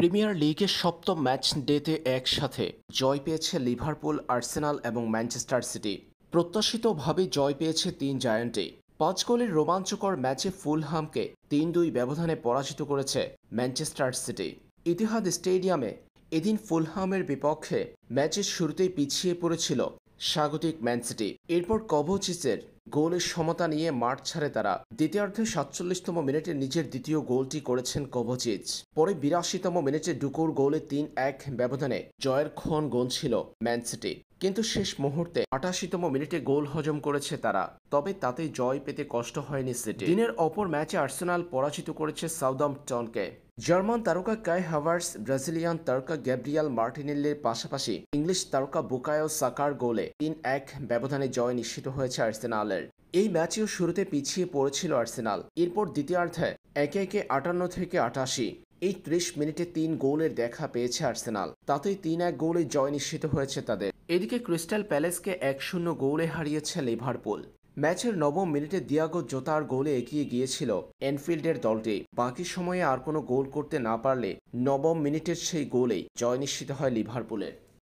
Premier লিগের সপ্তম match ডেতে একসাথে জয় পেয়েছে লিভারপুল, আর্সেনাল এবং ম্যানচেস্টার সিটি। প্রত্যাশিতভাবে জয় পেয়েছে তিন জায়ান্টে। পাঁচ গোলের রোমাঞ্চকর ম্যাচে ফুলহামকে তিন দুই ব্যবধানে পরাজিত করেছে ম্যানচেস্টার সিটি। ইতিহাদ স্টেডিয়ামে এদিন ফুলহামের বিপক্ষে ম্যাচের শুরুতেই পিছিয়ে পড়েছিল স্বাগতিক ম্যান সিটি। এরপর কভোচিসের গোলের সমতা নিয়ে মাঠ ছাড়ে তারা। দ্বিতীয়ার্ধে সাতচল্লিশতম মিনিটে নিজের দ্বিতীয় গোলটি করেছেন কভোচিচ পরে বিরাশিতম মিনিটে ডুকুর গোলে তিন এক ব্যবধানে জয়ের ক্ষণ গোল ছিল ম্যান সিটি। কিন্তু শেষ মুহূর্তে আটাশিতম মিনিটে গোল হজম করেছে তারা। তবে তাতে জয় পেতে কষ্ট হয়নি সিটি। দিনের অপর ম্যাচে আর্সেনাল পরাজিত করেছে সাউদাম্পটনকে। জার্মান তারকা কাই হাভার্স, ব্রাজিলিয়ান তারকা গ্যাব্রিয়াল মার্টিনেল্লির পাশাপাশি ইংলিশ তারকা বুকায়ো সাকার গোলে তিন এক ব্যবধানে জয় নিশ্চিত হয়েছে আর্সেনালের। এই ম্যাচেও শুরুতে পিছিয়ে পড়েছিল আর্সেনাল, এরপর দ্বিতীয়ার্ধে একে একে আটান্ন থেকে আটাশি, এই ত্রিশ মিনিটে তিন গোলের দেখা পেয়েছে আর্সেনাল, তাতেই তিন এক গোলে জয় নিশ্চিত হয়েছে তাদের। এদিকে ক্রিস্টাল প্যালেসকে এক শূন্য গোলে হারিয়েছে লিভারপুল। ম্যাচের নবম মিনিটে দিয়াগো জোতার গোলে এগিয়ে গিয়েছিল এনফিল্ডের দলটি। বাকি সময়ে আর কোনো গোল করতে না পারলে নবম মিনিটের সেই গোলেই জয় নিশ্চিত হয় লিভারপুলের।